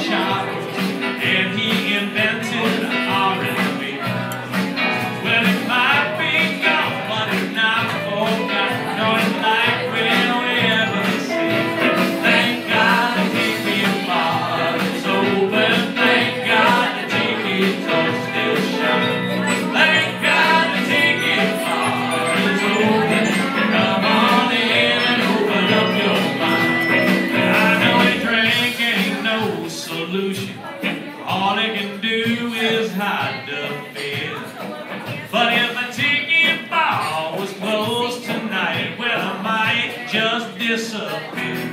shop. Disappear.